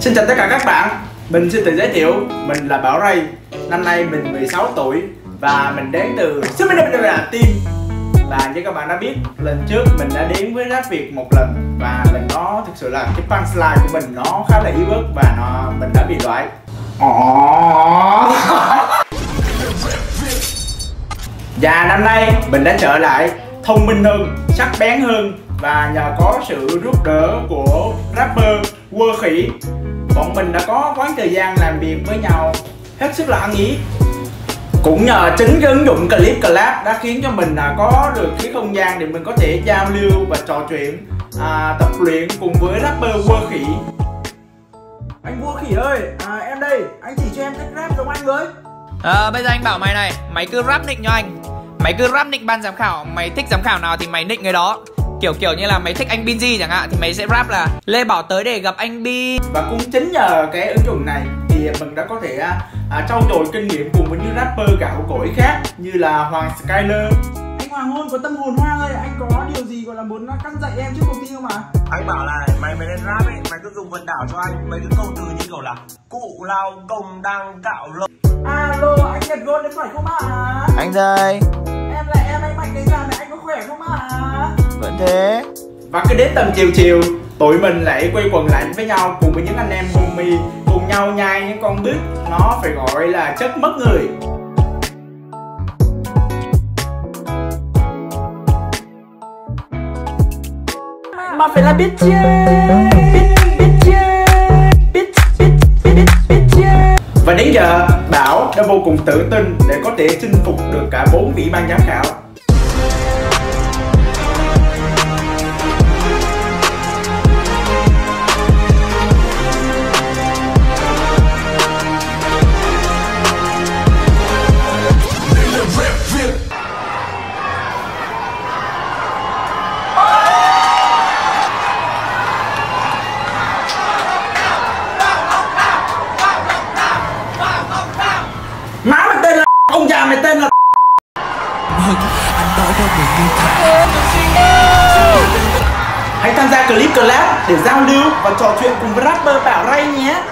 Xin chào tất cả các bạn Mình xin tự giới thiệu Mình là Bảo Ray Năm nay mình 16 tuổi Và mình đến từ là Team Và như các bạn đã biết Lần trước mình đã đến với Rap Việt một lần Và lần đó thực sự là cái punchline của mình nó khá là yếu ớt Và nó, mình đã bị loại Và năm nay mình đã trở lại thông minh hơn, sắc bén hơn và nhờ có sự giúp đỡ của rapper Quơ Khỉ bọn mình đã có quán thời gian làm việc với nhau. Hết sức là ăn ý. Cũng nhờ chính cái ứng dụng clip clap đã khiến cho mình là có được cái không gian để mình có thể giao lưu và trò chuyện à, tập luyện cùng với rapper vua Khỉ. Anh vua Khỉ ơi à, em đây anh chỉ cho em cách rap giống anh với. À, bây giờ anh bảo mày này mày cứ rap nịnh cho anh. Mày cứ rap nịnh ban giám khảo mày thích giám khảo nào thì mày nịnh người đó kiểu kiểu như là mày thích anh Binzy chẳng hạn thì mày sẽ rap là Lê Bảo tới để gặp anh Bin và cũng chính nhờ cái ứng dụng này thì mình đã có thể à, à, trau dồi kinh nghiệm cùng với những rapper gạo cội khác như là Hoàng Skyler. Anh Hoàng Hôn có tâm hồn hoa ơi anh có điều gì gọi là muốn căn dạy em trước cuộc thi không ạ? Anh bảo là mày mày lên rap ấy mày cứ dùng vận đảo cho anh mấy cái câu từ như kiểu là cụ lao công đang cạo lông. Alo anh nhật gôn đến phải không ạ? Anh đây và cứ đến tầm chiều chiều tụi mình lại quay quần lại với nhau cùng với những anh em homie cùng nhau nhai những con bít nó phải gọi là chất mất người. Mà phải là biết chơi biết và đến giờ bảo đã vô cùng tự tin để có thể chinh phục được cả bốn vị ban giám khảo tham gia clip collab để giao lưu và trò chuyện cùng rapper Bảo Ray nhé.